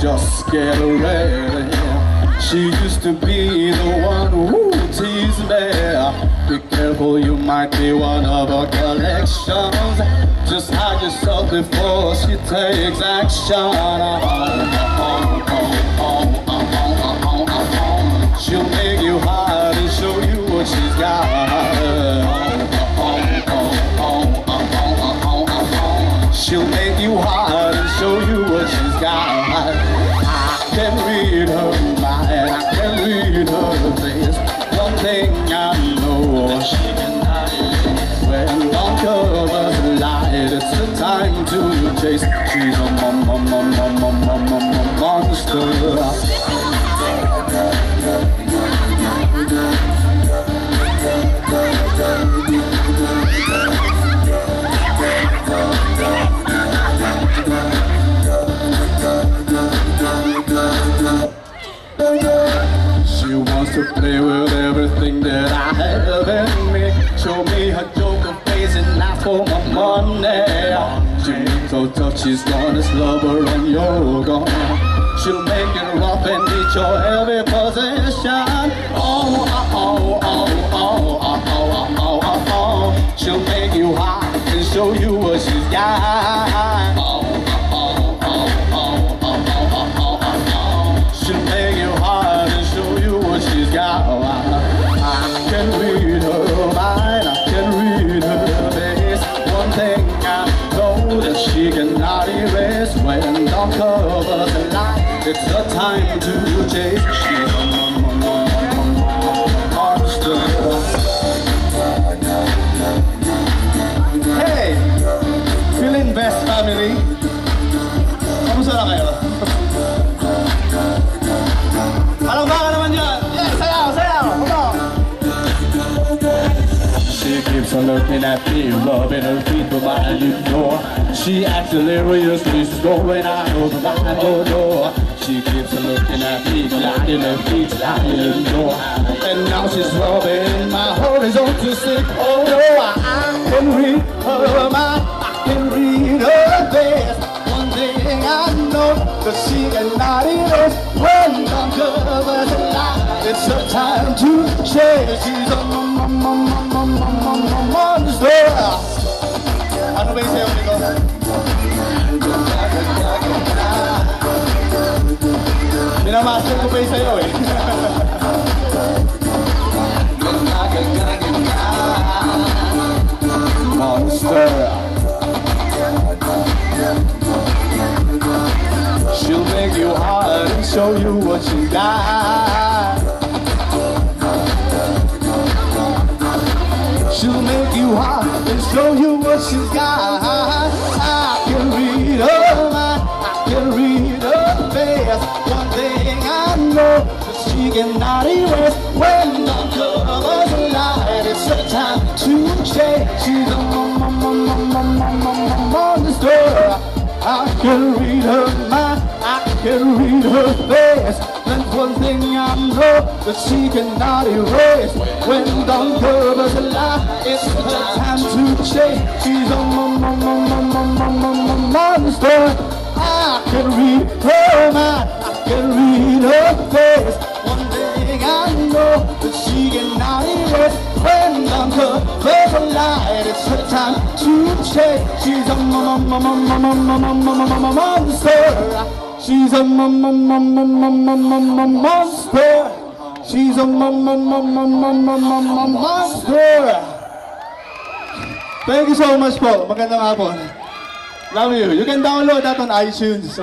get ready. She used to be the one who teased me. Be careful, you might be one of her collections. Just hide yourself before she takes action. She'll make you hard and show you what she's got. Covers the light, it's the time to chase. She's a mom, mom, mom, mom, mom, mom, mom, monster. She wants to play with everything that I have in me. Show me her ask money. She's so tough, she's gonna slub her on your gun. She'll make it rough and beat your every possession. Oh, oh, oh, oh, oh, oh, oh, oh, oh, oh, oh. She'll make you hot and show you what she's got. It's the time to take Hey! Feeling best family? Kamusta na kayo? Palakpakan naman yan! Yes! Sayaw! Sayaw! Come on! She keeps on looking at me, loving her feet behind the door. She acts deliriously slow when I open my door. She keeps looking at me, gliding her feet, the door. And now she's rubbing my horizontal stick. Oh no, I, can read her mind, I can read her face. One thing I know, that she cannot erase when dawn covers the light. It's her time to chase. She's a m- m- Monster. She'll make you hard and show you what she got. She'll make you hard and show you what she's got. I can read low But she can not erase When the covers light It's her time to change She's a monster I can read her mind I can read her face That's one thing I know That she cannot erase When the covers lie It's her time to change She's a monster I can read her can read her face. One thing I know that she cannot erase. When I'm her a light, it's her time to change. She's a mama, monster. She's a monster. She's a monster. Thank you so much po. Magandang hapon. Love you. You can download that on iTunes.